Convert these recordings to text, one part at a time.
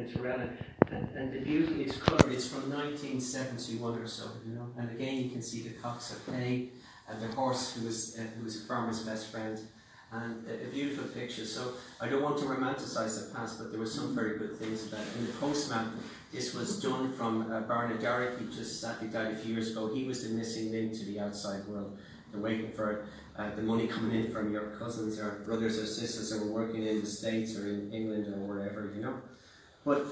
in And, and the beauty, it's coloured, it's from 1971 or so, you know. And again, you can see the cocks of hay and the horse who was, uh, who was a farmer's best friend. And a, a, beautiful picture. So I don't want to romanticise the past, but there were some very good things about it. And the postman, this was done from uh, Barnard Garrick, who just sadly died a few years ago. He was the missing link to the outside world. They're waiting for uh, the money coming in from your cousins or brothers or sisters who are working in the States or in England or wherever, you know. But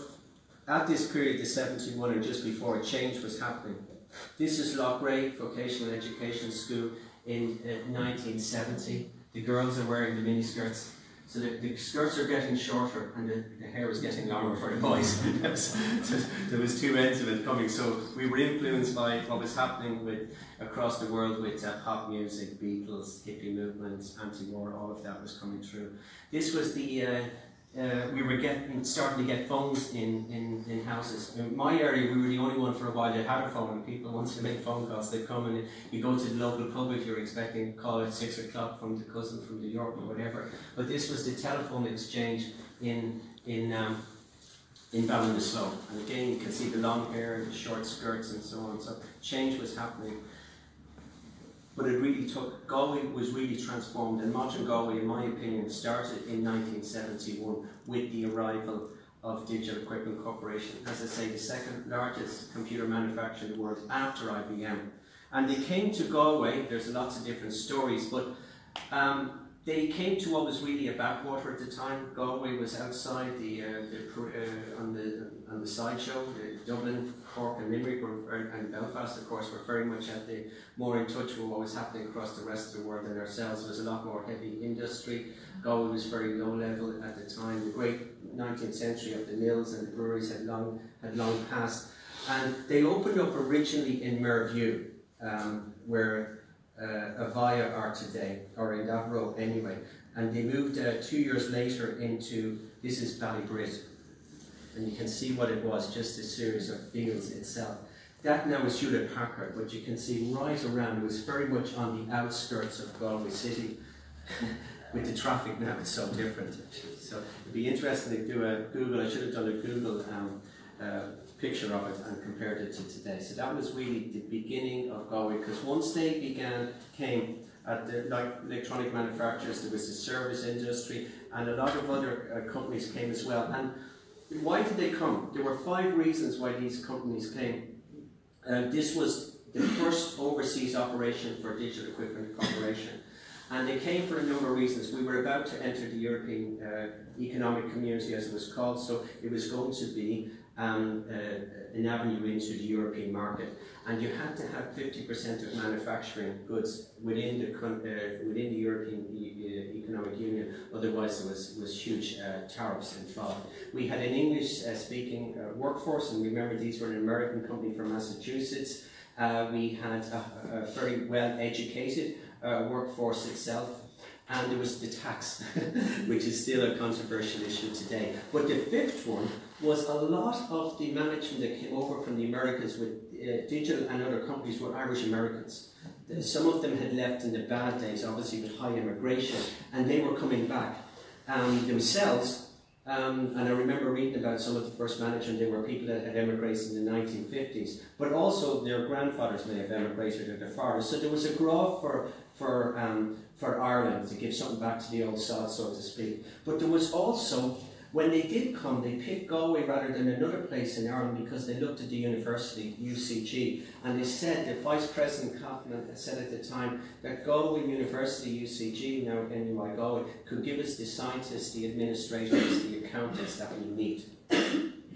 at this period, the 71 and just before, a change was happening. This is Loughrea Vocational Education School in uh, 1970. The girls are wearing the miniskirts. So the, the skirts are getting shorter and the, the hair is getting longer for the boys. so there was two ends of it coming. So we were influenced by what was happening with across the world with uh, pop music, Beatles, hippie movements, anti-war, all of that was coming through. This was the uh, uh, we were getting starting to get phones in, in, in houses. In my area, we were the only one for a while that had a phone, and people wanted to make phone calls. They'd come and you go to the local pub if you're expecting a call at six o'clock from the cousin from New York or whatever. But this was the telephone exchange in in um, in Ballinasloe. And again, you can see the long hair, and the short skirts, and so on. So change was happening but it really took, Galway was really transformed, and modern Galway, in my opinion, started in 1971 with the arrival of Digital Equipment Corporation, as I say, the second largest computer manufacturer in the world after IBM. And they came to Galway, there's lots of different stories, but um, they came to what was really a backwater at the time. Galway was outside the, uh, the uh, on the on the sideshow. Dublin, Cork, and Limerick were, and Belfast, of course, were very much at the more in touch with what was happening across the rest of the world than ourselves. There was a lot more heavy industry. Galway was very low level at the time. The great 19th century of the mills and the breweries had long had long passed, and they opened up originally in Mervue, um, where uh, Avaya are today, or in that role anyway. And they moved uh, two years later into, this is Ballybrit. And you can see what it was, just a series of fields itself. That now is Hewlett Packard, but you can see right around, it was very much on the outskirts of Galway City. With the traffic now, it's so different. So it'd be interesting to do a Google, I should have done a Google um, uh, picture of it and compared it to today. So that was really the beginning of Galway, because once they began, came at the like electronic manufacturers, there was the service industry, and a lot of other uh, companies came as well. And why did they come? There were five reasons why these companies came. Uh, this was the first overseas operation for Digital Equipment Corporation. And they came for a number of reasons. We were about to enter the European uh, Economic Community, as it was called, so it was going to be um, uh, an avenue into the European market. And you had to have 50% of manufacturing goods within the, uh, within the European e Economic Union, otherwise there was, was huge uh, tariffs involved. We had an English-speaking uh, workforce, and remember these were an American company from Massachusetts. Uh, we had a, a very well-educated uh, workforce itself, and there was the tax, which is still a controversial issue today. But the fifth one was a lot of the management that came over from the Americans with uh, digital and other companies were Irish Americans. Some of them had left in the bad days, obviously with high immigration, and they were coming back um, themselves. Um, and I remember reading about some of the first management, they were people that had emigrated in the 1950s, but also their grandfathers may have emigrated or their fathers. So there was a growth for, for, um, for Ireland to give something back to the old sod, so to speak. But there was also when they did come, they picked Galway rather than another place in Ireland because they looked at the university, UCG, and they said, the Vice President Kaufman said at the time, that Galway University, UCG, now NUI Galway, could give us the scientists, the administrators, the accountants that we need.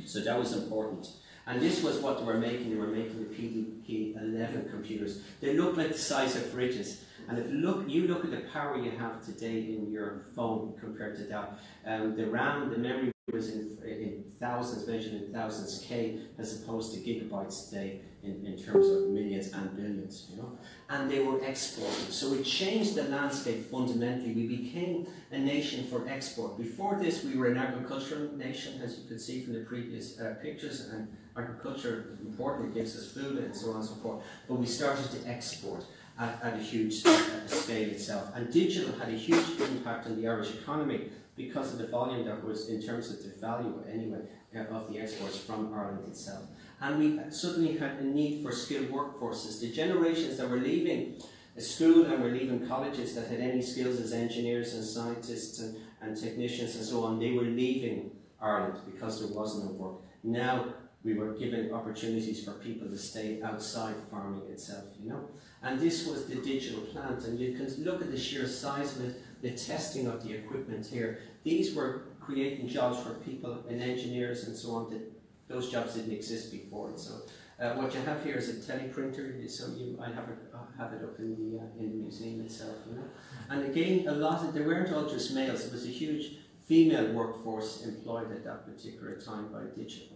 So that was important. And this was what they were making. They were making the PDP-11 computers. They looked like the size of fridges. And if look, you look at the power you have today in your phone compared to that. Um, the RAM, the memory was in, in thousands, measured in thousands K, as opposed to gigabytes today in, in terms of millions and billions, you know. And they were exporting. So it changed the landscape fundamentally. We became a nation for export. Before this, we were an agricultural nation, as you can see from the previous uh, pictures, and agriculture importantly gives us food and so on and so forth. But we started to export at, at a huge uh, scale itself. And digital had a huge impact on the Irish economy because of the volume that was in terms of the value anyway uh, of the exports from Ireland itself. And we suddenly had a need for skilled workforces. The generations that were leaving school and were leaving colleges that had any skills as engineers and scientists and, and technicians and so on, they were leaving Ireland because there was no work. Now we were giving opportunities for people to stay outside farming itself, you know. And this was the digital plant, and you can look at the sheer size of it, the testing of the equipment here. These were creating jobs for people and engineers and so on that those jobs didn't exist before. And so uh, what you have here is a teleprinter, so you I have it have it up in the uh, in the museum itself, you know. And again, a lot of there weren't all just males. It was a huge female workforce employed at that particular time by digital.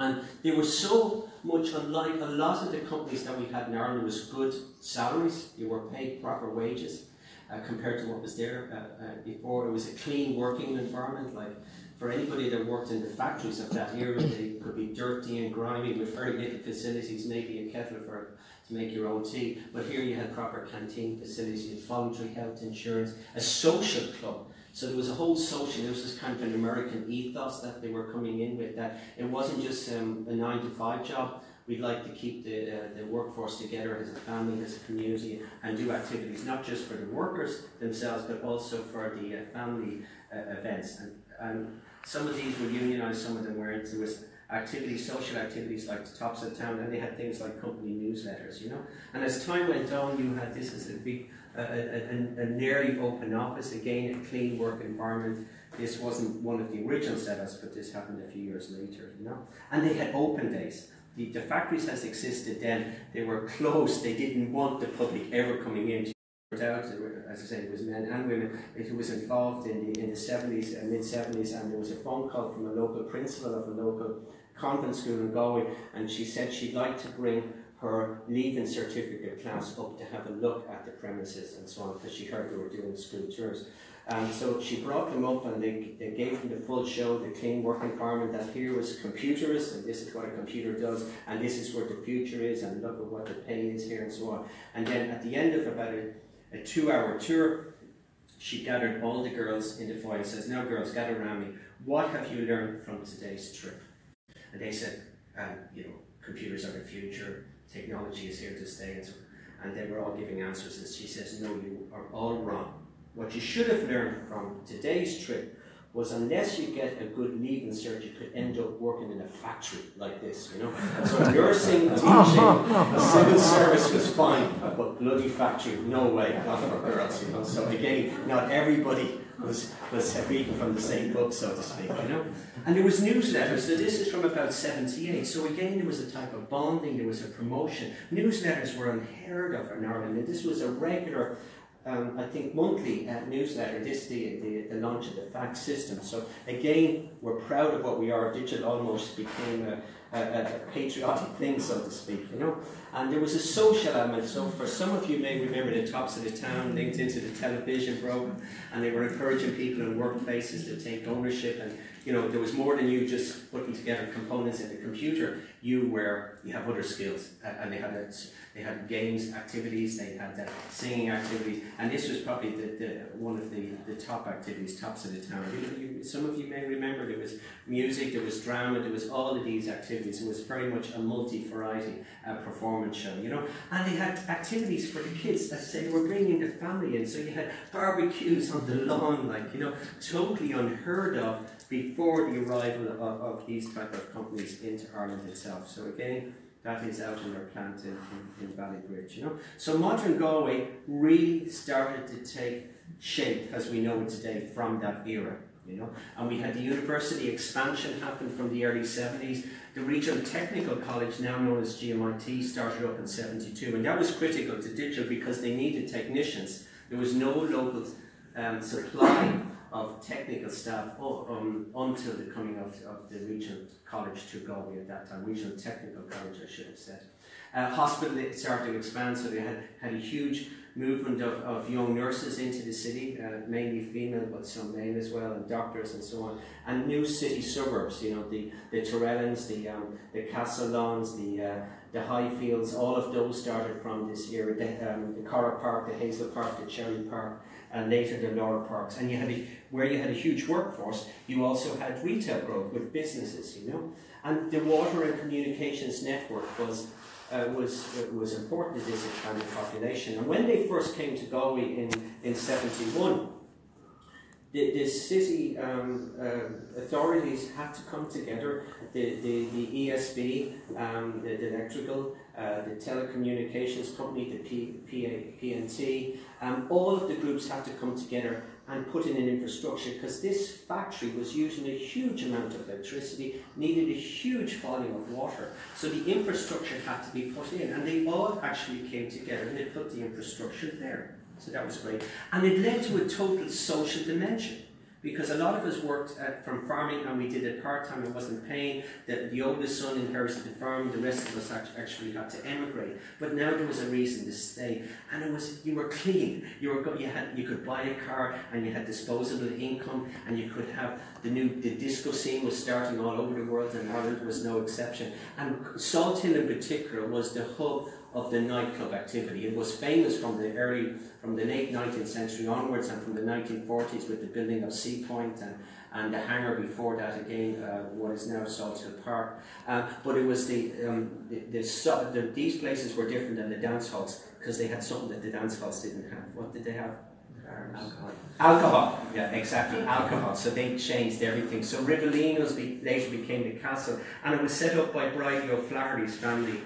And they were so much unlike a lot of the companies that we had in Ireland was good salaries. You were paid proper wages uh, compared to what was there uh, uh, before. It was a clean working environment. Like for anybody that worked in the factories of that era, they could be dirty and grimy with very little facilities, maybe a kettle for to make your own tea. But here you had proper canteen facilities, you had voluntary health insurance, a social club so there was a whole social, there was this kind of an American ethos that they were coming in with, that it wasn't just um, a nine to five job. We'd like to keep the, uh, the workforce together as a family, as a community, and do activities not just for the workers themselves, but also for the uh, family uh, events. And, and some of these were unionised, some of them weren't. There was activities, social activities like the tops of town, and they had things like company newsletters, you know. And as time went on, you had this as a big a, a, a, nearly open office, again a clean work environment. This wasn't one of the original setups, but this happened a few years later, you know. And they had open days. The, the factories has existed then, they were closed, they didn't want the public ever coming in out, as I said, it was men and women. It was involved in the in the seventies uh, and mid seventies, and there was a phone call from a local principal of a local convent school in Galway, and she said she'd like to bring her leaving certificate class up to have a look at the premises and so on because she heard they were doing school tours. And so she brought them up and they, they gave them the full show, the clean work environment, that here was computers and this is what a computer does and this is where the future is and look at what the pay is here and so on. And then at the end of about a, a two hour tour, she gathered all the girls in the foyer and says, now girls, gather around me. What have you learned from today's trip? And they said, um, you know, computers are the future, technology is here to stay, and, so, and they were all giving answers, and she says, no, you are all wrong. What you should have learned from today's trip was unless you get a good leaving cert, you could end up working in a factory like this, you know. So nursing, teaching, civil service was fine, but bloody factory, no way, not for girls, you know. So again, not everybody was, was reading from the same book, so to speak, you know. And there was newsletters, so this is from about 78. So again, there was a type of bonding, there was a promotion. Newsletters were unheard of in Ireland, and this was a regular, um, I think, monthly uh, newsletter, this the, the, the launch of the fax system. So again, we're proud of what we are. Digital almost became a, a, a, patriotic thing, so to speak, you know. And there was a social element. So for some of you may remember the tops of the town linked into the television program, and they were encouraging people in workplaces to take ownership. And you know, there was more than you just putting together components in the computer. You were you have other skills, and they had a, they had games, activities, they had singing activities, and this was probably the, the one of the, the top activities, tops of the town. You, you, some of you may remember there was music, there was drama, there was all of these activities. It was very much a multi-variety uh, performance show, you know. And they had activities for the kids. As say, they were bringing the family in, so you had barbecues on the lawn, like you know, totally unheard of before the arrival of, of these type of companies into Ireland itself. So again that is out in their plant in, in, in Ballybrit, you know. So modern Galway really started to take shape as we know it today from that era, you know. And we had the university expansion happen from the early 70s. The Regional Technical College, now known as GMIT, started up in 72, and that was critical to digital because they needed technicians. There was no local um, supply of technical staff um, until the coming of, of the regional college to Galway at that time, regional technical college I should have said. Uh, hospital started to expand, so they had, had a huge movement of, of young nurses into the city, uh, mainly female, but some male as well, and doctors and so on. And new city suburbs, you know, the, the Tirellans, the, um, the Castlelawns, the, uh, the Highfields, all of those started from this era. The, um, the Corrib Park, the Hazel Park, the Cherry Park, and later the Laura Parks. And you had a, where you had a huge workforce, you also had retail growth with businesses, you know. And the water and communications network was uh, was uh, was important to this expanded population. And when they first came to Galway in in '71, the, the city um, uh, authorities had to come together. The the, the ESB, um, the, the, electrical, uh, the telecommunications company, the P, PA, P&T, um, all of the groups had to come together and put in an infrastructure because this factory was using a huge amount of electricity, needed a huge volume of water. So the infrastructure had to be put in, and they all actually came together and they put the infrastructure there. So that was great. And it led to a total social dimension because a lot of us worked at, from farming and we did it part time. It wasn't paying. The, the oldest son inherited the farm. The rest of us actually had to emigrate. But now there was a reason to stay, and it was you were clean. You were you had you could buy a car and you had disposable income and you could have the new the disco scene was starting all over the world and Ireland was no exception. And Salthill in particular was the hub of the nightclub activity. It was famous from the early, from the late 19th century onwards and from the 1940s with the building of Sea Point and, and the hangar before that again, uh, what is now Salthill Park. Uh, but it was the, um, the, the, the, these places were different than the dance halls because they had something that the dance halls didn't have. What did they have? Alcohol. Alcohol, yeah, exactly, alcohol. So they changed everything. So Rivolinos be, later became the castle, and it was set up by Bridie O'Flaherty's family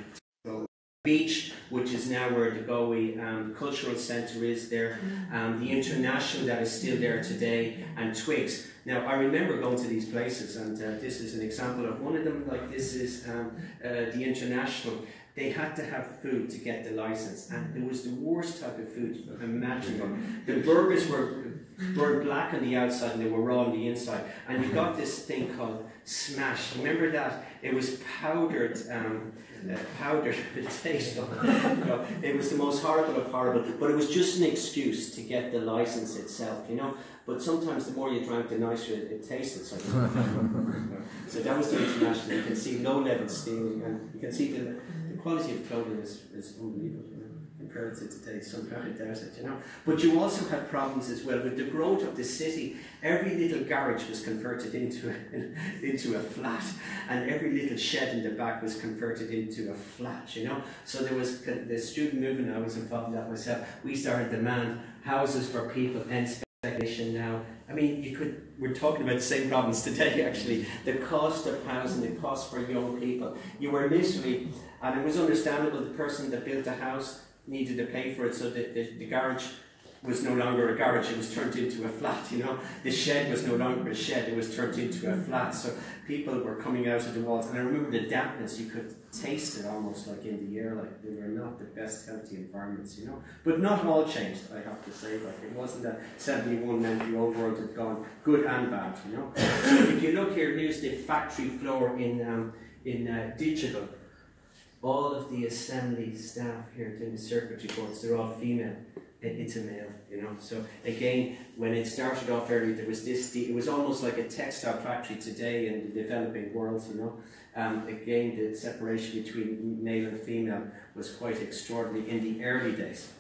Beach, which is now where the Galway um, Cultural Centre is there, mm. um, the International that is still there today, and Twigs. Now, I remember going to these places, and uh, this is an example of one of them. Like this is um, uh, the International. They had to have food to get the license, and it was the worst type of food imaginable. The burgers were burned black on the outside, and they were raw on the inside. And you got this thing called smash. Remember that? It was powdered. Um, uh, powdered potato. you know, it was the most horrible of horrible, but it was just an excuse to get the license itself, you know. But sometimes the more you drank, the nicer it, it tasted. So, so that was the international. You can see low level stealing, and you can see the, the quality of clothing is, is unbelievable compared to it, you know. But you also had problems as well with the growth of the city. Every little garage was converted into a, into a flat, and every little shed in the back was converted into a flat, you know. So there was the student movement. I was involved in that myself. We started demand houses for people and speculation now. I mean, you could. We're talking about the same problems today. Actually, the cost of housing, the cost for young people. You were literally, and it was understandable. The person that built a house needed to pay for it, so the, the, the garage was no longer a garage, it was turned into a flat, you know. The shed was no longer a shed, it was turned into a flat. So people were coming out of the walls. And I remember the dampness, you could taste it almost like in the air, like they were not the best healthy environments, you know. But not all changed, I have to say. Like it wasn't that 71 meant the old world had gone good and bad, you know. So if you look here, here's the factory floor in, um, in uh, digital all of the assembly staff here doing the circuitry boards, they're all female. It's a male, you know. So again, when it started off early, there was this. It was almost like a textile factory today in the developing world, you know. Um, again, the separation between male and female was quite extraordinary in the early days.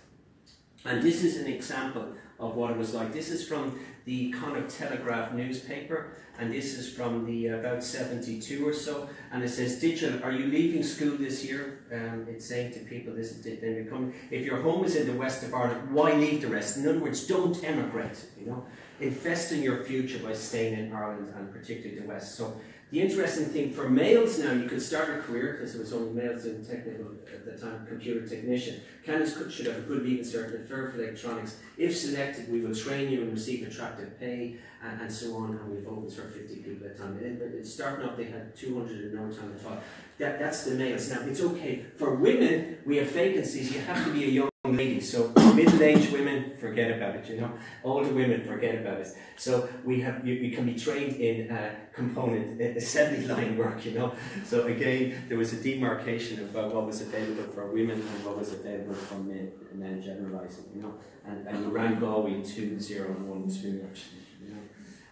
And this is an example of what it was like. This is from the Connacht Telegraph newspaper, and this is from the uh, about 72 or so, and it says, Digital, are you leaving school this year? Um, it's saying to people, this is, then you're coming. If your home is in the west of Ireland, why leave the rest? In other words, don't emigrate, you know. Invest in your future by staying in Ireland and particularly the west. So the interesting thing for males now, you could start a career, because it was only males in technical at the time, computer technician. Candidates should have a good leaving cert and fair for electronics. If selected, we will train you and receive attractive pay and, and so on, and we've opened for 50 people at a time. It, starting up, they had 200 in no time at all. That, that's the males. Now, it's okay. For women, we have vacancies. You have to be a young ladies. So middle-aged women, forget about it. You know, older women, forget about it. So we have you, you can be trained in uh, component assembly line work. You know, so again there was a demarcation about what was available for women and what was available for men, and men generalising. You know, and and you ran Galway two zero one two actually. You know,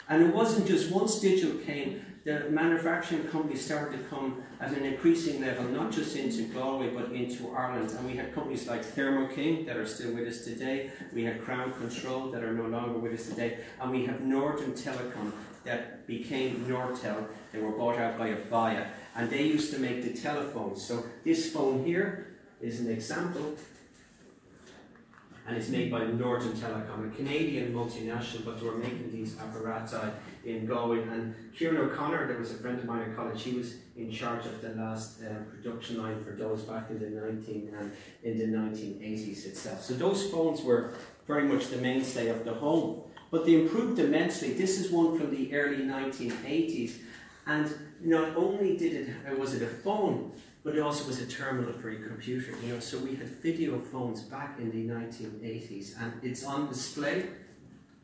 and it wasn't just once digital came the manufacturing companies started to come at an increasing level, not just into Galway but into Ireland. And we had companies like Thermo King that are still with us today. We had Crown Control that are no longer with us today. And we have Northern Telecom that became Nortel. They were bought out by Avaya. And they used to make the telephones. So this phone here is an example and it's made by Northern Telecom, a Canadian multinational, but they were making these apparati in Galway. And Kieran O'Connor, there was a friend of mine at college, he was in charge of the last um, production line for those back in the 19 um, in the 1980s itself. So those phones were very much the mainstay of the home. But they improved immensely. This is one from the early 1980s. And not only did it, was it a phone, but it also was a terminal for your computer. You know, so we had video phones back in the 1980s, and it's on display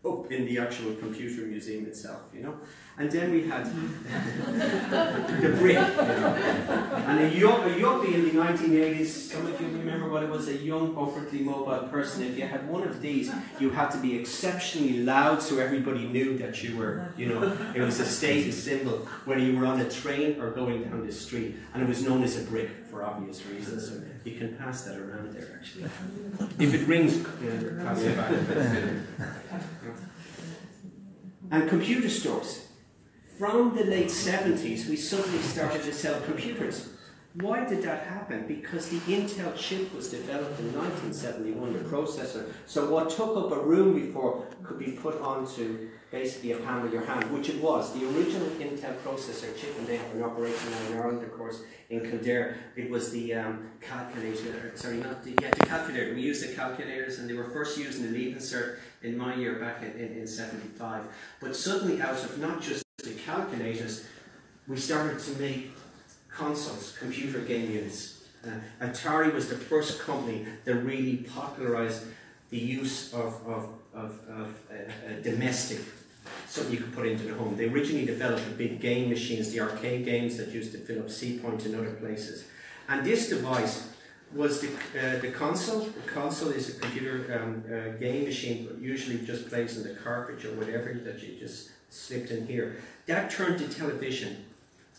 up in the actual computer museum itself. You know, and then we had the brick, you know. And a, young, a yuppie in the 1980s, some of you remember what it was, a young, awkwardly mobile person. If you had one of these, you had to be exceptionally loud so everybody knew that you were, you know, it was a status symbol, whether you were on a train or going down the street. And it was known as a brick for obvious reasons. So you can pass that around there, actually. If it rings, pass it back. And computer stores from the late 70s, we suddenly started to sell computers. Why did that happen? Because the Intel chip was developed in 1971, the processor. So what took up a room before could be put onto basically a palm of your hand, which it was. The original Intel processor chip, and they have an operation now in Ireland, of course, in Kildare. It was the um, calculator, sorry, not the, yeah, the calculator. We used the calculators, and they were first used in the Leaving Cert in my year back in, in, in 75. But suddenly out of not just the calculators, we started to make consoles, computer game units. Uh, Atari was the first company that really popularized the use of, of, of, of uh, uh, domestic, something you could put into the home. They originally developed the big game machines, the arcade games that used to fill up Seapoint and other places. And this device was the, uh, the console. The console is a computer um, uh, game machine, but usually just plays on the cartridge or whatever that you just slipped in here. That turned the television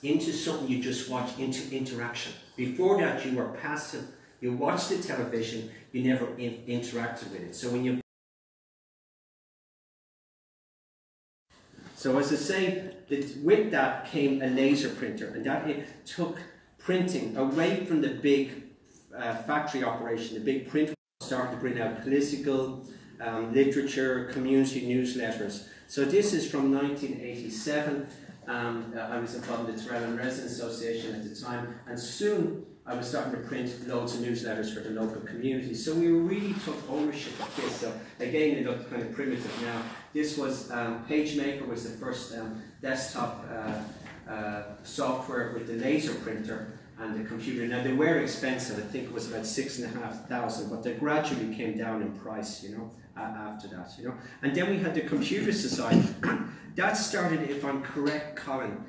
into something you just watch, into interaction. Before that, you were passive. You watched the television, you never in interacted with it. So when you So as I say, with that came a laser printer, and that it took printing away from the big uh, factory operation. The big print started to bring out political, um, literature, community newsletters. So this is from 1987. Um, I was involved in the Tyrone Residents Association at the time, and soon I was starting to print loads of newsletters for the local community. So we really took ownership of this. So again, it looked kind of primitive now. This was um, PageMaker was the first um, desktop uh, uh, software with the laser printer and the computer. Now they were expensive. I think it was about six and a half thousand, but they gradually came down in price. You know, uh, after that. You know, and then we had the Computer Society. that started, if I'm correct, Colin,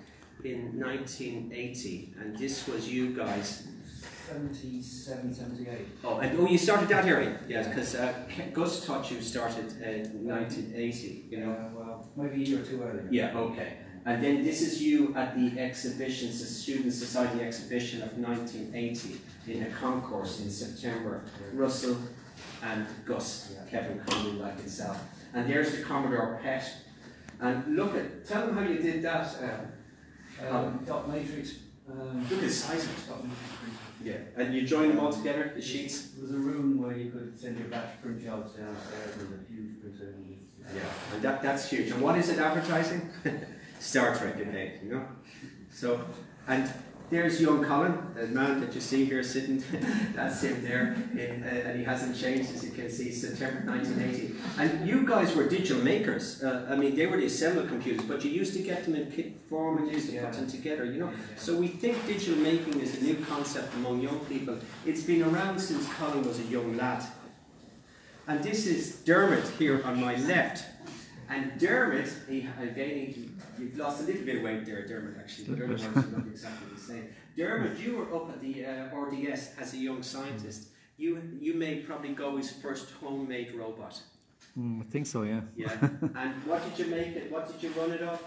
in 1980, and this was you guys. 77, 78. Oh, and, oh, you started that early, yes, because uh, Gus taught you started in 1980, you know? Uh, well, maybe a year or two earlier. Yeah, okay. And then this is you at the exhibitions, the Student Society exhibition of 1980 in a concourse in September. Russell and Gus, yeah. Kevin Conley like himself. And there's the Commodore PET. And look at, tell them how you did that. Uh, um, dot matrix. Um, look at of. Dot matrix. Yeah, and you join them all together, the sheets? There was a room where you could send your batch print jobs downstairs with a huge printer. Yeah, and that, that's huge. And what is it advertising? Star Trek again, you know? So, and there's young Colin, the man that you see here sitting, that's him there, in, uh, and he hasn't changed as you can see, September 1980. And you guys were digital makers. Uh, I mean, they were the assembly computers, but you used to get them in kit form and used to yeah. put them together, you know? So we think digital making is a new concept among young people. It's been around since Colin was a young lad. And this is Dermot here on my left. And Dermot, he, again, he, you've lost a little bit of weight there, Dermot, actually, you're not exactly the same. Dermot, you were up at the uh, RDS as a young scientist. You, you made probably Go's first homemade robot. Mm, I think so, yeah. Yeah. and what did you make it? What did you run it off?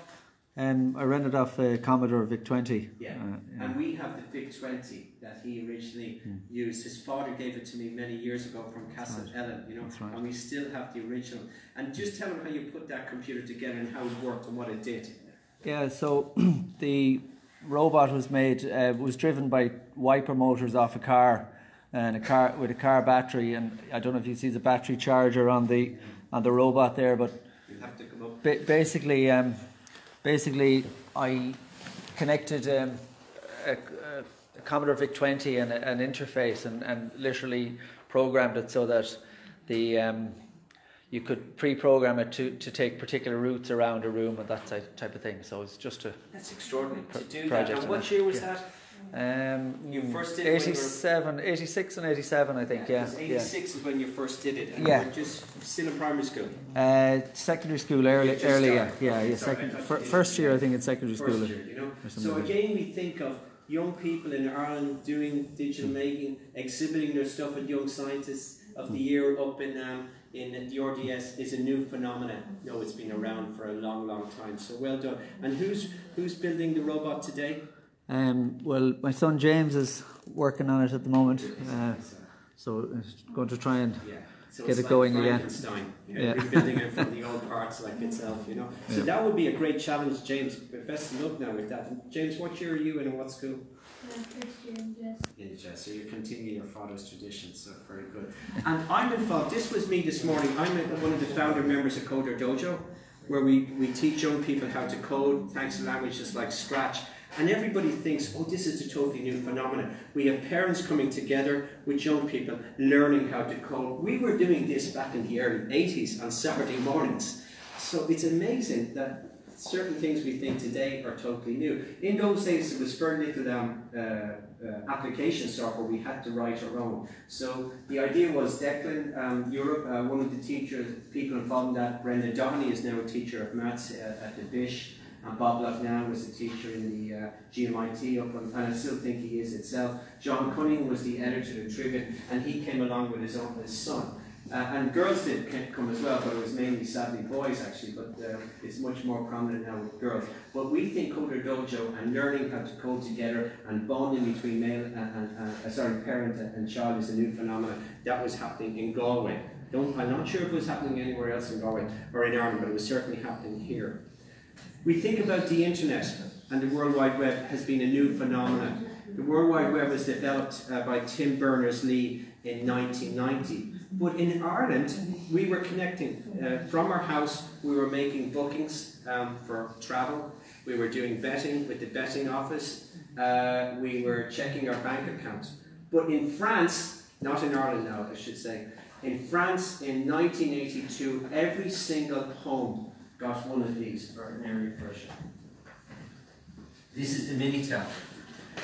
Um, I rented off a Commodore VIC 20. Yeah. Uh, yeah. And we have the VIC 20 that he originally Hmm. used. His father gave it to me many years ago from Castle right. Ellen, you know, right. and we still have the original. And just tell him how you put that computer together and how it worked and what it did. Yeah, so the robot was made uh, was driven by wiper motors off a car, and a car with a car battery. And I don't know if you see the battery charger on the on the robot there, but You'll have to come up. ba- basically, um, basically, I connected um, a, a, Commodore VIC 20 and a, an interface, and, and literally programmed it so that the um, you could pre-program it to, to take particular routes around a room and that type, type of thing. So it's just a That's extraordinary Pro- to do that. And what year was Yeah. that? Um, You first did it when you were- 87, 86 and 87, I think, yeah. Yeah. 86 is when you first did it. And Yeah. just still in primary school. Uh, secondary school early, early yeah, yeah, yeah. Second, thought you fir- did first year, I think, in secondary First school. year, you know. So again, we think of young people in Ireland doing digital Hmm. making, exhibiting their stuff at Young Scientists of the Year up in um, in the RDS is a new phenomenon. No, it's been around for a long, long time. So well done. And who's who's building the robot today? Um, well, my son James is working on it at the moment, uh, so I'm going to try and Yeah. So Get it like going again. You know, Yeah. rebuilding it from the old parts like itself, you know. So Yeah. that would be a great challenge, James. Best of luck now with that. James, what year are you in and what school? In Jess, so you're continuing your father's tradition, so very good. And I'm involved, this was me this morning, I'm one of the founder members of Coder Dojo, where we, we teach young people how to code thanks to languages like Scratch. And everybody thinks, oh, this is a totally new phenomenon. We have parents coming together with young people learning how to code. We were doing this back in the early 80s on Saturday mornings. So it's amazing that certain things we think today are totally new. In those days, there was very little um, uh, uh, application software. We had to write our own. So the idea was Declan um, Europe, uh, one of the teachers, people involved in that, Brendan Dohney is now a teacher of maths uh, at the Bish. And Bob Loughnane was a teacher in the uh, GMIT up on, and I still think he is itself. John Cunningham was the editor of Tribune, and he came along with his own his son. Uh, and girls did come as well, but it was mainly sadly boys actually, but uh, it's much more prominent now with girls. But we think Coder Dojo and learning how to code together and bonding between male and, and, and uh, sorry, parent and child is a new phenomenon that was happening in Galway. Don't, I'm not sure if it was happening anywhere else in Galway or in Ireland, but it was certainly happening here. We think about the internet and the World Wide Web has been a new phenomenon. The World Wide Web was developed uh, by Tim Berners-Lee in 1990. But in Ireland, we were connecting. Uh, from our house, we were making bookings um, for travel. We were doing betting with the betting office. Uh, we were checking our bank accounts. But in France, not in Ireland now, I should say, in France in 1982, every single home got one of these area version. This is the Minitel.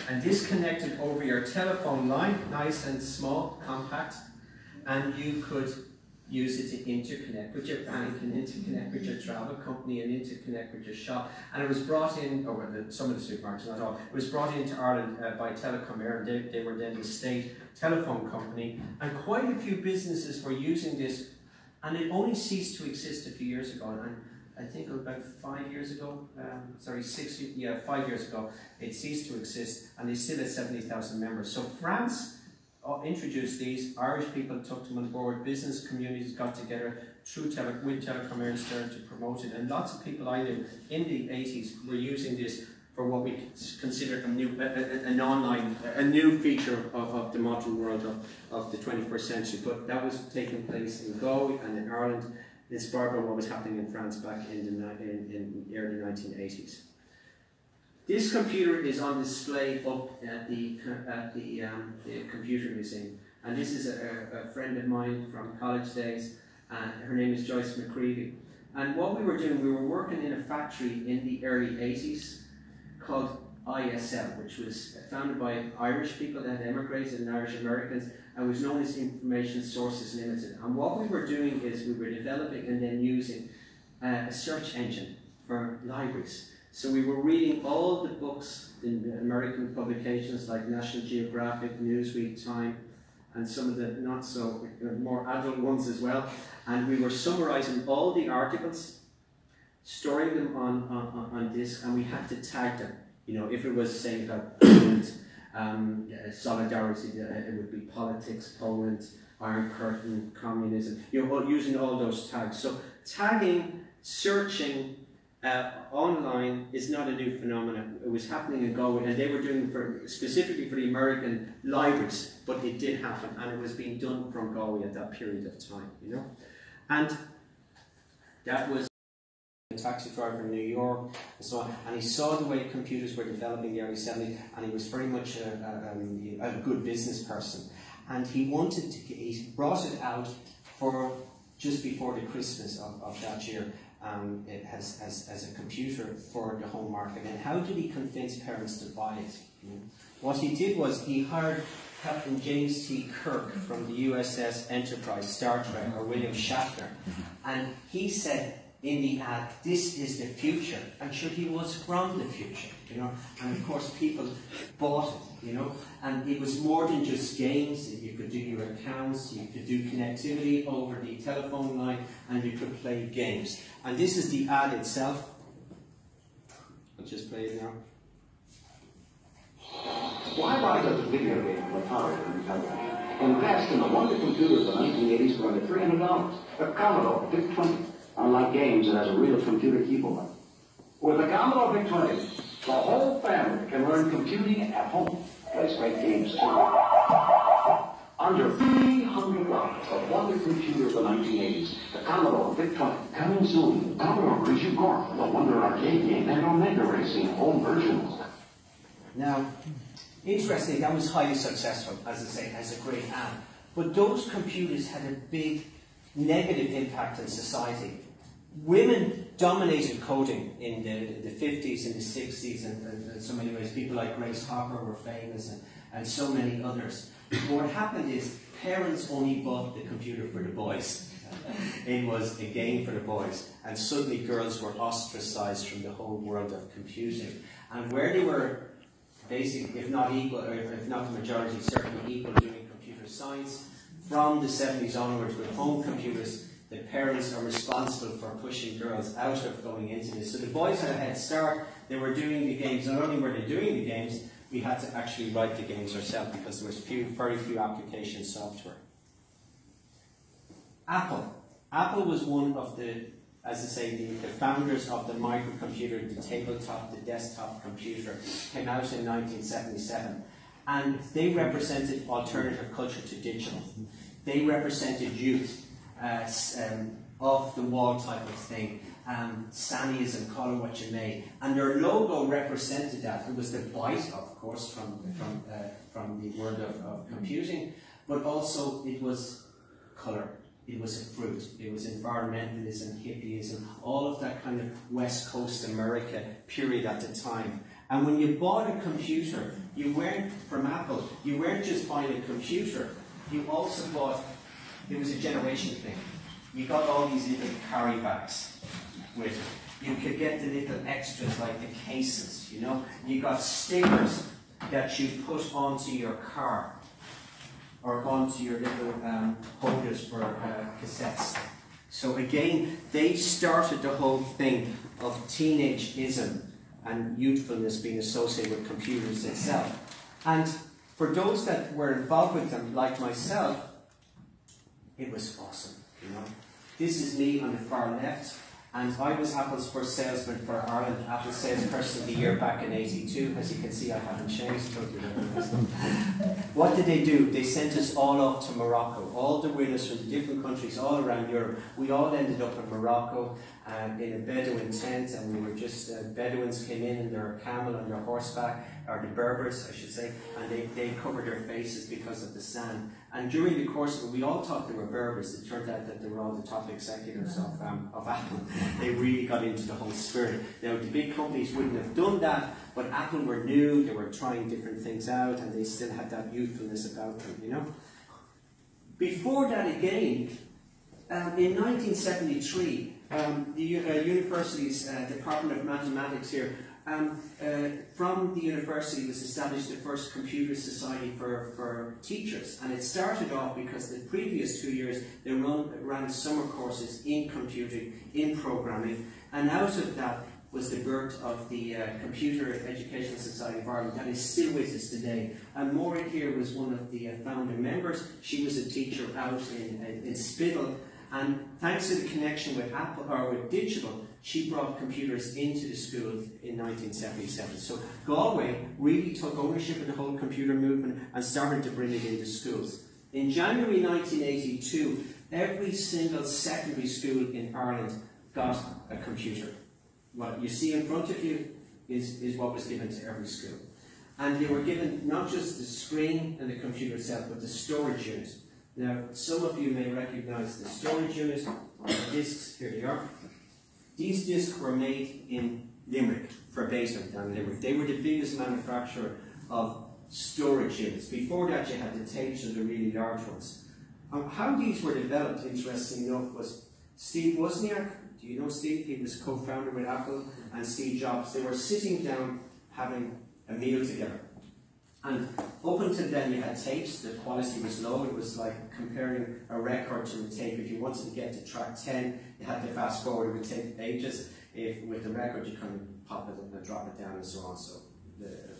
And this connected over your telephone line, nice and small, compact, and you could use it to interconnect with your bank and interconnect with your travel company and interconnect with your shop. And it was brought in, or well, the- some of the supermarkets, not all, it was brought into Ireland uh, by Telecom Éireann, and they, they were then the state telephone company. And quite a few businesses were using this, and it only ceased to exist a few years ago. And I think about five years ago, um, sorry, six, yeah, five years ago, it ceased to exist, and they still had 70,000 members. So France uh, introduced these, Irish people took them on board, business communities got together through tele, with Telecom Éireann to promote it, and lots of people I knew in the 80s were using this for what we consider a new, an online, a new feature of, of the modern world of, of the 21st century. But that was taking place in Galway and in Ireland, inspired by what was happening in France back in the, in, in early 1980s. This computer is on display up at the, at the, um, the computer museum. And this is a, a friend of mine from college days, and her name is Joyce McCreevy. And what we were doing, we were working in a factory in the early 80s called ISL, which was founded by Irish people that had emigrated and Irish Americans and was known as Information Sources Limited. And what we were doing is we were developing and then using uh, a search engine for libraries. So we were reading all the books in American publications like National Geographic, Newsweek, Time, and some of the not so uh, more adult ones as well. And we were summarizing all the articles, storing them on, on, on disk, and we had to tag them. You know, if it was saying about Poland, um, solidarity, uh, it would be politics, Poland, Iron Curtain, communism, you know, using all those tags. So tagging, searching, uh, online is not a new phenomenon. It was happening in Galway, and they were doing for specifically for the American libraries, but it did happen, and it was being done from Galway at that period of time, you know. And that was a taxi driver in New York and so on, and he saw the way computers were developing in the early 70s, and he was very much a, a, um, a good business person. And he wanted to, he brought it out for just before the Christmas of, of that year um, it has, as, as a computer for the home market. And how did he convince parents to buy it? You know? What he did was he hired Captain James T. Kirk from the USS Enterprise, Star Trek, or William Shatner, and he said in the ad, "This is the future," and sure he was from the future, you know. And of course, people bought it, you know. And it was more than just games. You could do your accounts, you could do connectivity over the telephone line, and you could play games. And this is the ad itself. I'll just play it now. Why buy a video game from Atari and television? Invest in the wonder computers of the 1980s for under $300. The Commodore VIC-20. Unlike games, it has a real computer keyboard. With the Commodore VIC-20, the whole family can learn computing at home. Plays great games, too. Under $300, a wonder computer of the 1980s, the Commodore VIC-20. Coming soon, Commodore Crucial Golf, the Wonder Arcade game, and Omega Racing home versions. Now, interestingly, that was highly successful, as I say, as a great app. But those computers had a big negative impact on society. Women dominated coding in the, the 50s and the 60s, and, and, and so many ways. People like Grace Hopper were famous, and, and so many others. What happened is parents only bought the computer for the boys. it was a game for the boys, and suddenly girls were ostracized from the whole world of computing. And where they were basically, if not equal, or if not the majority, certainly equal doing computer science, from the 70s onwards with home computers, the parents are responsible for pushing girls out of going into this. So the boys had a head start. They were doing the games. Not only were they doing the games, we had to actually write the games ourselves because there was few, very few application software. Apple. Apple was one of the, as I say, the, the founders of the microcomputer, the tabletop, the desktop computer. Came out in 1977. And they represented alternative culture to digital. They represented youth as um, off the wall type of thing. Um, Sannyism, call it what you may. And their logo represented that. It was the byte, of course, from, from, uh, from the world of, of computing, but also it was colour. It was a fruit. It was environmentalism, hippieism, all of that kind of West Coast America period at the time. And when you bought a computer, you weren't from Apple, you weren't just buying a computer, you also bought, it was a generation thing. You got all these little carry bags with it. You could get the little extras like the cases, you know. You got stickers that you put onto your car or onto your little um, holders for uh, cassettes. So again, they started the whole thing of teenageism and youthfulness being associated with computers itself. And for those that were involved with them, like myself, it was awesome, you know. This is me on the far left, and I was Apple's first salesman for Ireland, Apple Salesperson of the Year back in 82. As you can see, I haven't changed. what did they do? They sent us all off to Morocco. All the winners from the different countries all around Europe. We all ended up in Morocco um, in a Bedouin tent, and we were just, uh, Bedouins came in in their camel and their horseback, or the Berbers, I should say, and they, they covered their faces because of the sand. And during the course of it, we all thought they were Berbers. It turned out that they were all the top executives of, um, of Apple. they really got into the whole spirit. Now, the big companies wouldn't have done that, but Apple were new, they were trying different things out, and they still had that youthfulness about them, you know. Before that, again, um, in 1973, um, the uh, university's uh, Department of Mathematics here um, uh, from the university was established the first computer society for, for teachers. And it started off because the previous two years they run, ran summer courses in computing, in programming, and out of that was the birth of the uh, Computer Educational Society of Ireland that is still with us today. And Maureen here was one of the uh, founding members. She was a teacher out in, in, in Spiddal and thanks to the connection with Apple or with digital, she brought computers into the school in 1977. So Galway really took ownership of the whole computer movement and started to bring it into schools. In January 1982, every single secondary school in Ireland got a computer. What you see in front of you is, is what was given to every school. And they were given not just the screen and the computer itself, but the storage unit. Now, some of you may recognize the storage unit, the discs, here they are. These discs were made in Limerick for Verbatim down in Limerick. They were the biggest manufacturer of storage units. Before that, you had the tapes or the really large ones. Um, how these were developed, interesting enough, was Steve Wozniak. Do you know Steve? He was co-founder with Apple and Steve Jobs. They were sitting down having a meal together. And up until then, you had tapes, the quality was low. It was like comparing a record to a tape. If you wanted to get to track 10, you had to fast forward, it would take ages. If with the record, you kind of pop it and drop it down and so on. So, the,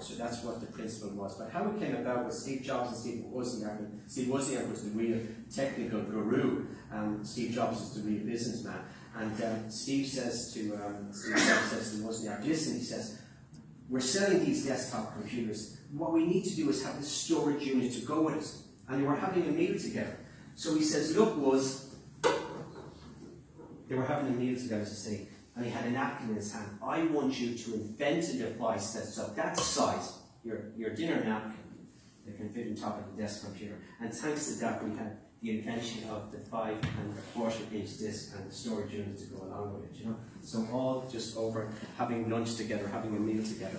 so that's what the principle was. But how it came about was Steve Jobs and Steve Wozniak. Steve Wozniak was the real technical guru, and Steve Jobs was the real businessman. And um, Steve says to um, Steve Jobs says to Wozniak, listen, he says, we're selling these desktop computers. What we need to do is have the storage unit to go with it. And they were having a meal together. So he says, look, was they were having a meal together to say, and he had a napkin in his hand. I want you to invent a device that's of that size, your, your dinner napkin, that can fit on top of the desk computer. And thanks to that, we had the invention of the five and a quarter inch disc and the storage unit to go along with it, you know. So all just over having lunch together, having a meal together.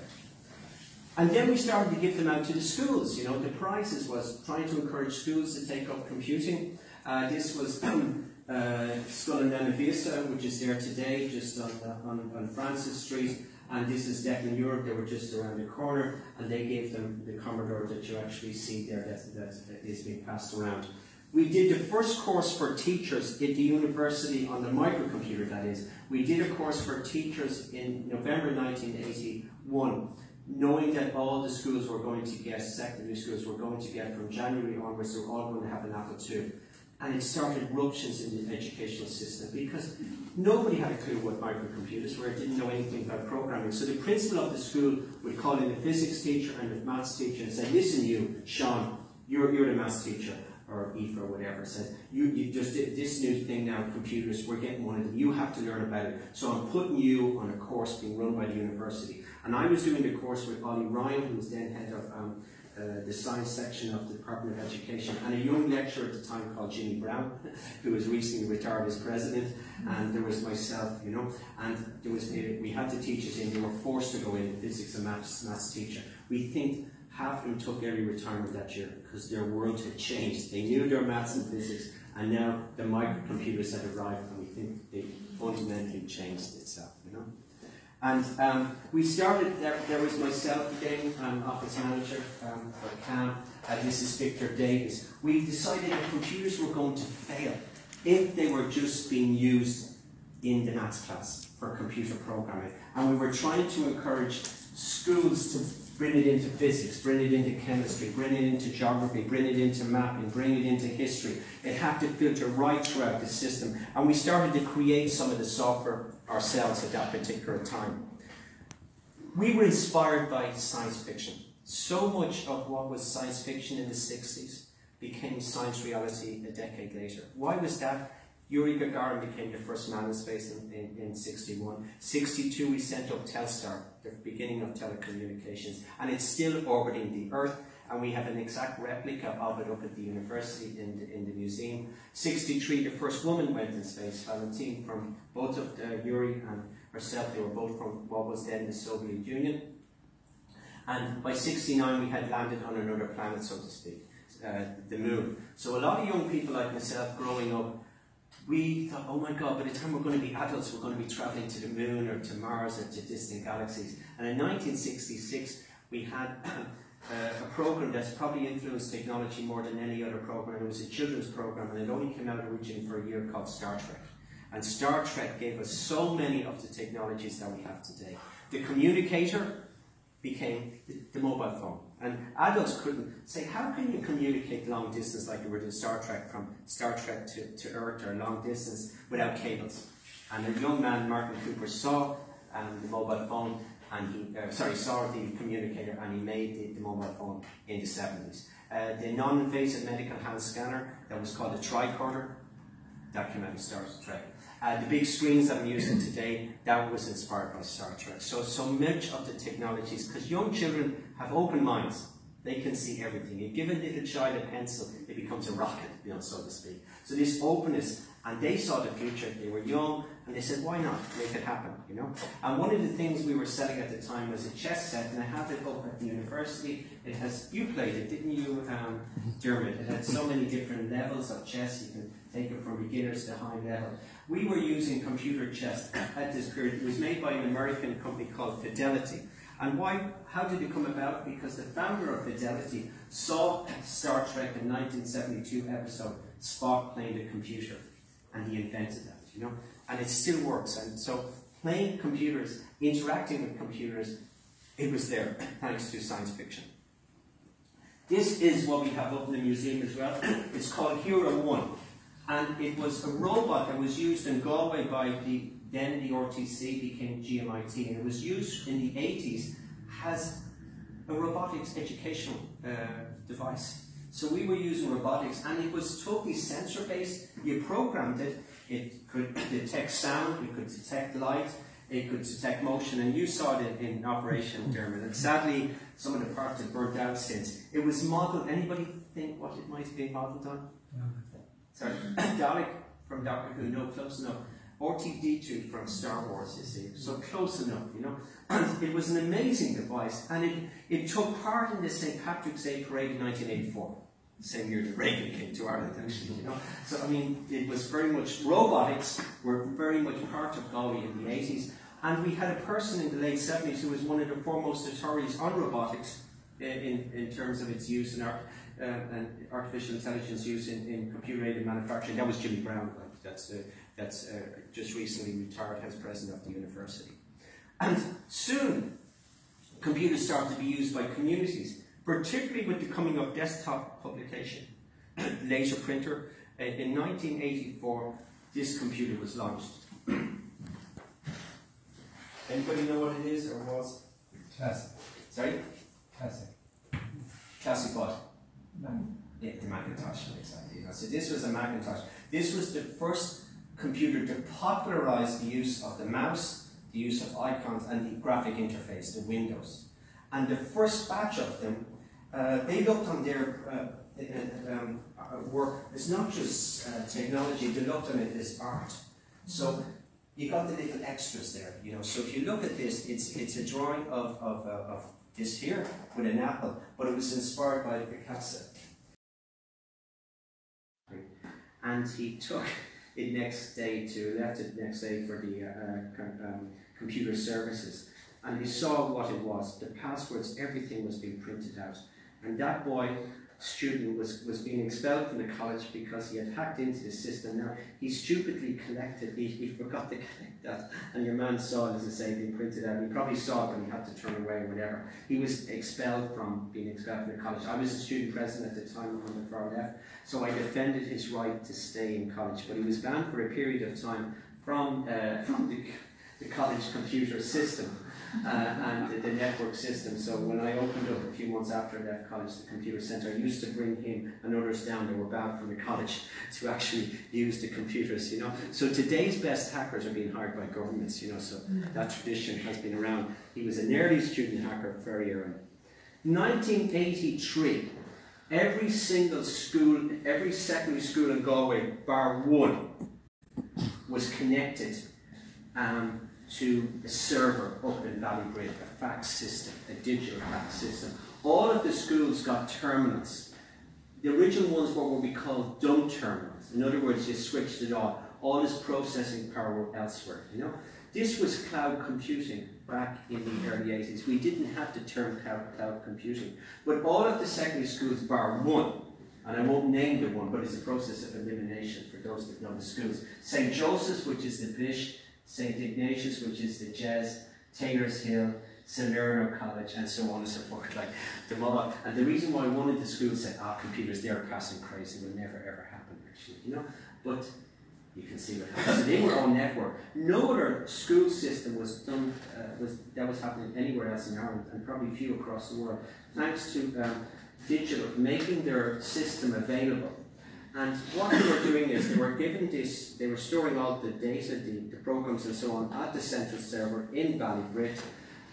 And then we started to give them out to the schools. You know, the prizes was trying to encourage schools to take up computing. Uh, this was uh, Scull Vista, which is there today, just on, uh, on, on Francis Street. And this is Declan Europe, they were just around the corner, and they gave them the Commodore that you actually see there that, that is being passed around. We did the first course for teachers at the university on the microcomputer, that is. We did a course for teachers in November 1981, knowing that all the schools were going to get, secondary schools were going to get from January onwards, they were all going to have an Apple II. And it started ruptures in the educational system because nobody had a clue what microcomputers were, didn't know anything about programming. So the principal of the school would call in a physics teacher and a maths teacher and say, listen you, Sean, you're, you're the maths teacher or EFA or whatever says, you, you just did this new thing now, computers, we're getting one of them, you have to learn about it. So I'm putting you on a course being run by the university. And I was doing the course with Ollie Ryan, who was then head of um, uh, the science section of the Department of Education, and a young lecturer at the time called Jimmy Browne, who was recently retired as president, and there was myself, you know, and there was we had the teachers in, they were forced to go in, physics and maths, maths teacher. We think half of them took early retirement that year because their world had changed. They knew their maths and physics, and now the microcomputers had arrived, and we think they fundamentally changed itself, you know. And um, we started, there, there was myself again, um, office manager um, for CAM, uh, this is Victor Davis. We decided that computers were going to fail if they were just being used in the maths class for computer programming. And we were trying to encourage schools to bring it into physics, bring it into chemistry, bring it into geography, bring it into mapping, bring it into history. It had to filter right throughout the system. And we started to create some of the software ourselves at that particular time. We were inspired by science fiction. So much of what was science fiction in the 60s became science reality a decade later. Why was that? Yuri Gagarin became the first man in space in, in, in 61. 62, we sent up Telstar, the beginning of telecommunications, and it's still orbiting the Earth. and we have an exact replica of it up at the university in the, in the museum. 63, the first woman went in space, Valentine, from both of the, Yuri and herself, they were both from what was then the Soviet Union. And by 69, we had landed on another planet, so to speak, uh, the moon. So a lot of young people like myself growing up, we thought, oh my God, by the time we're going to be adults, we're going to be traveling to the moon or to Mars or to distant galaxies. And in 1966, we had uh, a program that's probably influenced technology more than any other program. It was a children's program, and it only came out originally for a year called Star Trek. And Star Trek gave us so many of the technologies that we have today. The communicator became the, the mobile phone. And adults couldn't say, how can you communicate long distance like you were doing Star Trek from Star Trek to, to Earth or long distance without cables? And a young man, Martin Cooper, saw um, the mobile phone and he, uh, sorry, saw the communicator and he made the, the mobile phone in the 70s. Uh, the non-invasive medical hand scanner that was called a tricorder, that came out of Star Trek. Uh, the big screens that I'm using today, that was inspired by Star Trek. So, so much of the technologies, because young children have open minds, they can see everything. You give a little child a pencil, it becomes a rocket, you know, so to speak. So this openness, and they saw the future. They were young, and they said, "Why not make it happen?" You know. And one of the things we were selling at the time was a chess set, and I have it up at the university. It has you played it, didn't you, um, Dermot? It had so many different levels of chess. You can take it from beginners to high level. We were using computer chess at this period. It was made by an American company called Fidelity. And why? How did it come about? Because the founder of Fidelity saw Star Trek in 1972 episode Spock playing the computer, and he invented that. You know, and it still works. And so, playing computers, interacting with computers, it was there thanks to science fiction. This is what we have up in the museum as well. It's called Hero One, and it was a robot that was used in Galway by the then the RTC became GMIT, and it was used in the 80s as a robotics educational uh, device. So we were using robotics, and it was totally sensor based. You programmed it, it could detect sound, it could detect light, it could detect motion, and you saw it in, in Operation Dermot. And sadly, some of the parts have burnt out since. It was modelled, anybody think what it might be modelled on? No. Sorry, Dalek from Doctor Who, no, close enough. R2D2 from Star Wars, you see. So close enough, you know. And it was an amazing device, and it, it took part in the St. Patrick's Day parade in 1984. Same year that Reagan came to Ireland, actually, you know. So, I mean, it was very much, robotics were very much part of Galway in the 80s. And we had a person in the late 70s who was one of the foremost authorities on robotics in, in, in terms of its use in art, uh, and artificial intelligence use in, in computer-aided manufacturing. That was Jimmy Browne. Like, that's uh, that's uh, just recently retired as president of the university. And soon, computers started to be used by communities, particularly with the coming of desktop publication. Laser printer. Uh, in 1984, this computer was launched. Anybody know what it is or was? Classic. Sorry? Classic. Classic what? No. Yeah, the Macintosh, exactly. So this was a Macintosh. This was the first computer to popularize the use of the mouse, the use of icons, and the graphic interface, the Windows. And the first batch of them, uh, they looked on their uh, uh um, uh, work, it's not just technology, they looked on it as art. So you got the little extras there, you know. So if you look at this, it's, it's a drawing of, of, of this here with an apple, but it was inspired by Picasso. And he took it next day to left it next day for the uh, uh um, computer services, and he saw what it was. The passwords, everything was being printed out, and that boy student was, was being expelled from the college because he had hacked into the system. Now, he stupidly collected, he, he forgot to collect that, and your man saw it, as I say, being printed out. He probably saw it, but he had to turn away or whatever. He was expelled from being expelled from the college. I was a student president at the time on the far left, so I defended his right to stay in college, but he was banned for a period of time from, uh, from the, the college computer system uh, and the, network system. So when I opened up a few months after I left college, the computer centre, I used to bring him and others down that were banned from the college to actually use the computers, you know. So today's best hackers are being hired by governments, you know, so that tradition has been around. He was an early student hacker, very early. 1983, every single school, every secondary school in Galway, bar one, was connected um, to a server up in Ballybrit, a VAX system, a digital VAX system. All of the schools got terminals. The original ones were what we call dumb terminals. In other words, you switched it on. All this processing power elsewhere, you know? This was cloud computing back in the early 80s. We didn't have the term cloud, cloud computing. But all of the secondary schools, bar one, and I won't name the one, but it's a process of elimination for those that know the schools. St. Joseph's, which is the Bish, St. Ignatius, which is the Jez, Taylor's Hill. Leonard College, and so on and so forth. Like the mother. And the reason why one of the schools said, ah, computers, they're passing crazy, will never ever happen, actually, you know? But you can see what happened. So they were on network. No other school system was done uh, was that was happening anywhere else in Ireland, and probably few across the world, thanks to um, digital making their system available. And what they were doing is they were giving this, they were storing all the data, the, the programs and so on at the central server in Ballybrit,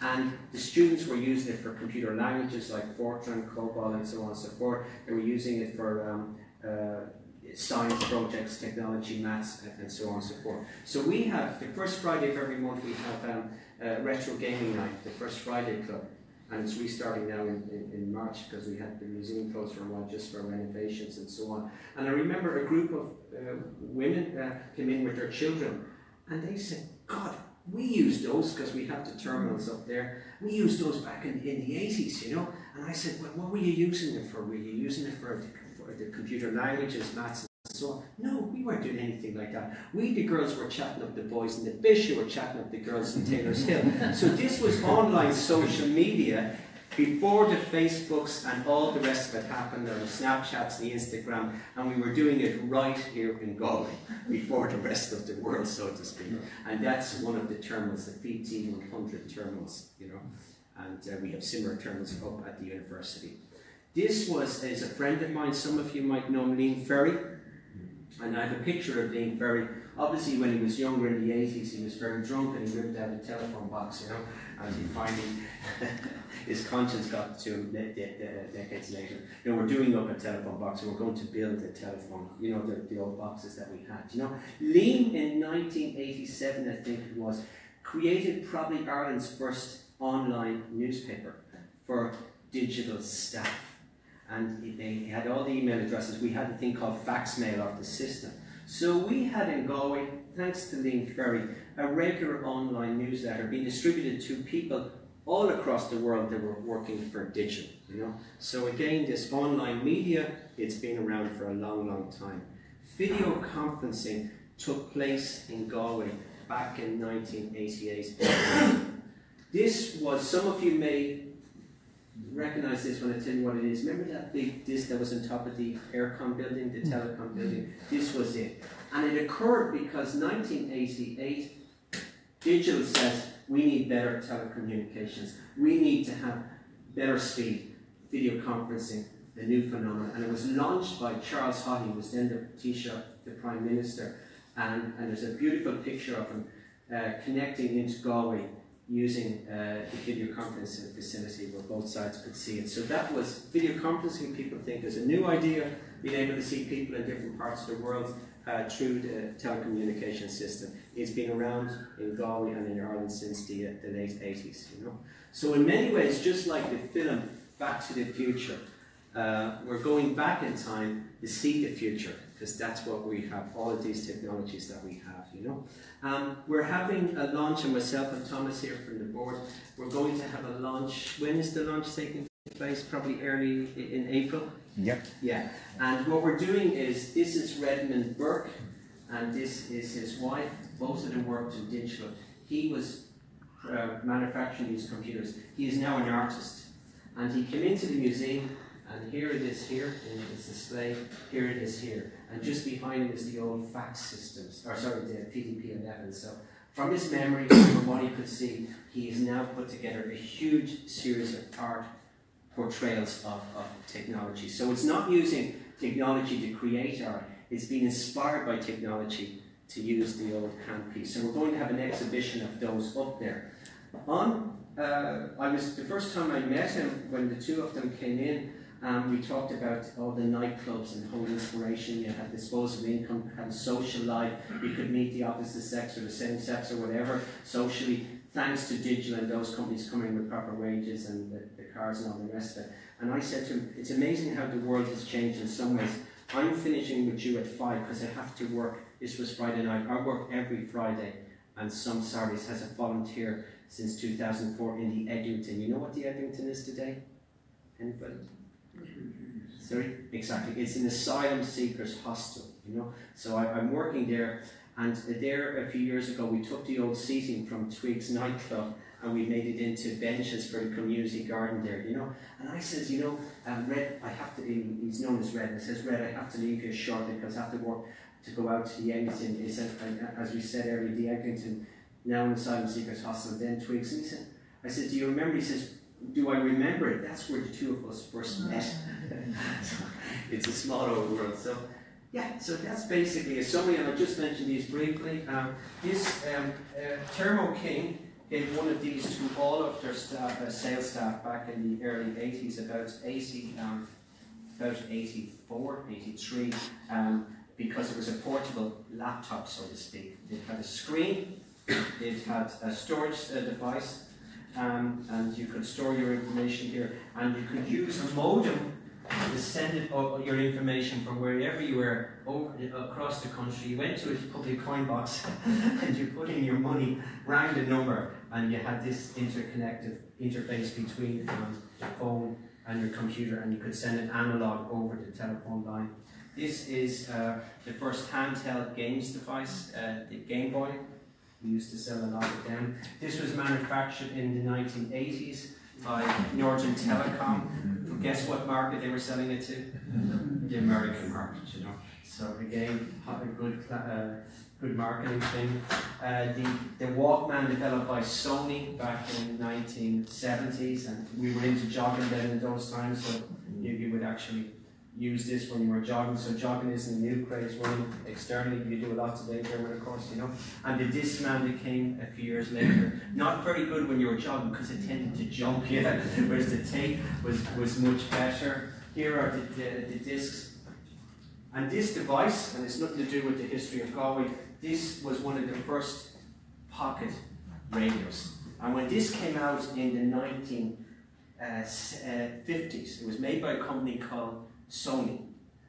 and the students were using it for computer languages like Fortran, COBOL, and so on and so forth. They were using it for um, uh, science projects, technology, maths, and so on and so forth. So we have, the first Friday of every month, we have um, uh, Retro Gaming Night, the first Friday club. And it's restarting now in, in, in, March because we had the museum closed for a while just for renovations and so on. And I remember a group of uh, women uh, came in with their children and they said, God, we used those because we have the terminals up there. We used those back in, in the 80s, you know. And I said, well, what were you using them for? Were you using it for for the computer languages, maths, so. No, we weren't doing anything like that. We, the girls, were chatting up the boys in the Bish, who were chatting up the girls in Taylor's Hill. So this was online social media before the Facebooks and all the rest of it happened, there were Snapchats, the Instagram, and we were doing it right here in Galway before the rest of the world, so to speak. And that's one of the terminals, the VT100 terminals, you know. And uh, we have similar terminals up at the university. This was is a friend of mine, some of you might know Liam Ferry, and I have a picture of Liam Ferry. Obviously, when he was younger in the 80s, he was very drunk and he ripped out a telephone box, you know, and he finally, his conscience got to him de- de- de- decades later. You know, we're doing up a telephone box and we're going to build a telephone, you know, the, the old boxes that we had. You know, Liam in 1987, I think it was, created probably Ireland's first online newspaper for digital staff and they had all the email addresses. We had a thing called VAX mail off the system. So we had in Galway, thanks to Liam Ferry, a regular online newsletter being distributed to people all across the world that were working for digital. You know, so again, this online media, it's been around for a long, long time. Video conferencing took place in Galway back in 1988. this was, some of you may recognize this when I tell you what it is. Remember that big disc that was on top of the Eircom building, the hmm. telecom building? This was it. And it occurred because 1988, digital says we need better telecommunications. We need to have better speed, video conferencing, the new phenomenon. And it was launched by Charles Haughey, who was then the Taoiseach, the Prime Minister. And, and there's a beautiful picture of him uh, connecting into Galway using uh, the video conferencing facility where both sides could see it. So that was video conferencing, people think is a new idea, being able to see people in different parts of the world uh, through the telecommunication system. It's been around in Galway and in Ireland since the, uh, the late 80s, you know. So in many ways, just like the film Back to the Future, uh, we're going back in time to see the future because that's what we have, all of these technologies that we have, you know. Um, we're having a launch, and myself and Thomas here from the board, we're going to have a launch. When is the launch taking place? Probably early in April? Yeah. Yeah. And what we're doing is, this is Redmond Burke, and this is his wife. Both of them worked in digital. He was uh, manufacturing these computers. He is now an artist. And he came into the museum and here it is here in its display, here it is here. And just behind it is the old VAX systems, or sorry, the PDP-11. So from his memory, from what he could see, he has now put together a huge series of art portrayals of, of technology. So it's not using technology to create art, it's been inspired by technology to use the old handpiece. So we're going to have an exhibition of those up there. On uh, I was the first time I met him when the two of them came in. Um, we talked about all the nightclubs and whole inspiration. You had disposable income, had social life. You could meet the opposite sex or the same sex or whatever socially, thanks to digital and those companies coming with proper wages and the, the cars and all the rest of it. And I said to him, it's amazing how the world has changed in some ways. I'm finishing with you at five because I have to work. This was Friday night. I work every Friday, and some Saturdays has a volunteer since 2004 in the Eglinton. You know what the Eglinton is today? Anybody? Sorry? Exactly. It's an asylum seekers hostel, you know. So I, I'm working there, and there a few years ago we took the old seating from Twigs nightclub and we made it into benches for the community garden there, you know. And I says, you know, um, Red, I have to, he's known as Red, and says, Red, I have to leave you shortly because I have to work to go out to the Eglinton. He said, as we said earlier, the Eglinton, now an asylum seekers hostel, then Twigs. And he said, I said, do you remember? He says, do I remember it? That's where the two of us first met. so, it's a small old world. So, yeah, so that's basically a summary, and I just mentioned these briefly. Um, this um, uh, Thermo King gave one of these to all of their staff, uh, sales staff back in the early 80s, about 80, um, about 84, 83, um, because it was a portable laptop, so to speak. It had a screen, it had a storage uh, device, um, and you could store your information here, and you could use a modem to send it, your information from wherever you were over, across the country. You went to a public coin box and you put in your money, rang the number, and you had this interconnected interface between um, the phone and your computer, and you could send an analog over the telephone line. This is uh, the first handheld games device, uh, the Game Boy. We used to sell a lot of them. This was manufactured in the 1980s by Northern Telecom. Guess what market they were selling it to? The American market, you know. So again, a good, uh, good marketing thing. Uh, the, the Walkman developed by Sony back in the 1970s, and we were into jogging then in those times, so you, you would actually use this when you were jogging. So jogging isn't a new craze running externally. You do a lot today, Dermot, of course, you know. And the Discman came a few years later. Not very good when you were jogging because it tended to jump you, whereas the tape was, was much better. Here are the, the, the discs. And this device, and it's nothing to do with the history of Galway, this was one of the first pocket radios. And when this came out in the 1950s, uh, it was made by a company called Sony.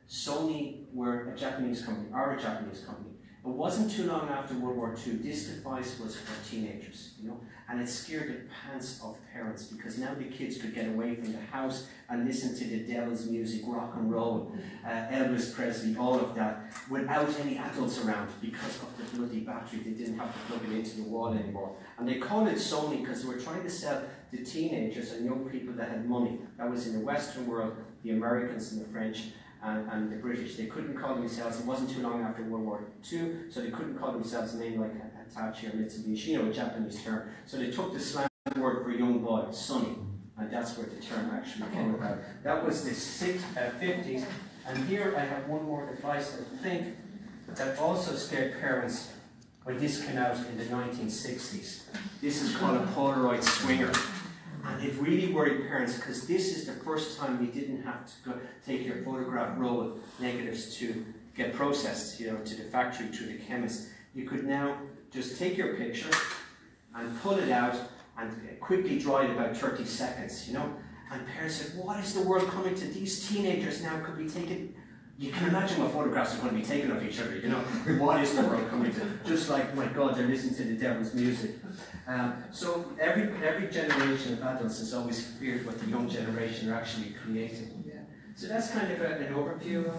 Sony were a Japanese company, are a Japanese company. It wasn't too long after World War II, this device was for teenagers, you know, and it scared the pants of parents because now the kids could get away from the house and listen to the devil's music, rock and roll, uh, Elvis Presley, all of that, without any adults around because of the bloody battery. They didn't have to plug it into the wall anymore. And they called it Sony because they were trying to sell to teenagers and young people that had money. That was in the Western world, the Americans and the French and, and, the British. They couldn't call themselves, it wasn't too long after World War II, so they couldn't call themselves a name like Hitachi or Mitsubishi, you know, a Japanese term. So they took the slang word for young boy, Sonny, and that's where the term actually came about. That was the six, uh, 50s, and here I have one more device I think that also scared parents when this came out in the 1960s. This is called a Polaroid swinger. And it really worried parents because this is the first time we didn't have to go take your photograph roll of negatives to get processed, you know, to the factory, to the chemist. You could now just take your picture and pull it out and quickly dry it about 30 seconds, you know. And parents said, what is the world coming to? These teenagers now could be taking you can imagine what photographs are going to be taken of each other, you know. what is the world coming to? Just like, my God, they're listening to the devil's music. Um, so every, every generation of adults has always feared what the young generation are actually creating. Yeah. So that's kind of a, an overview.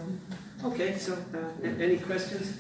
Okay, so uh, any questions?